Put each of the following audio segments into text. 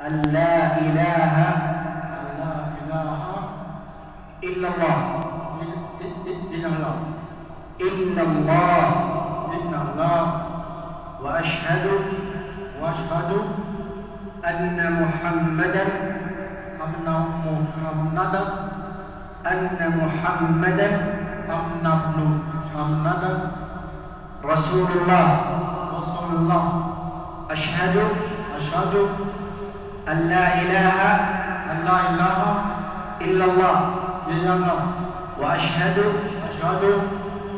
أن لا إله أن لا إله إلا الله إلا الله إلا الله. إلا الله. وأشهد وأشهد أن محمدا أن محمدا أن محمدا أن محمدا رسول الله. رسول الله. أشهد أشهد أن لا إله أن لا إله إلا الله. إلا الله. وأشهد أشهد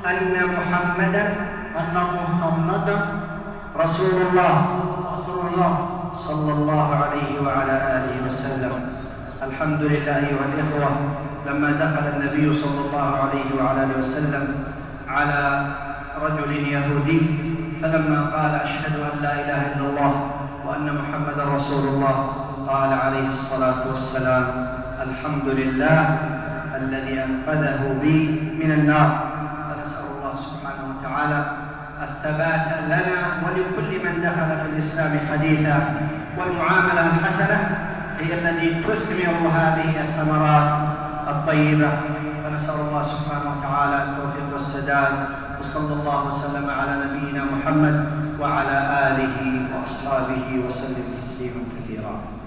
أن محمدا أن محمدا رسول الله. رسول الله. صلى الله عليه وعلى آله وسلم. الحمد لله أيها الإخوة لما دخل النبي صلى الله عليه وعلى آله وسلم على رجل يهودي فلما قال أشهد أن لا إله إلا الله وأن محمدا رسول الله قال عليه الصلاة والسلام الحمد لله الذي أنقذه بي من النار. فنسأل الله سبحانه وتعالى الثبات لنا ولكل من دخل في الإسلام حديثا والمعاملة الحسنة هي التي تثمر هذه الثمرات الطيبة. فنسأل الله سبحانه وتعالى التوفيق والسداد وصلى الله وسلم على نبينا محمد وعلى آله أصحابه وسلم تسليما كثيرا.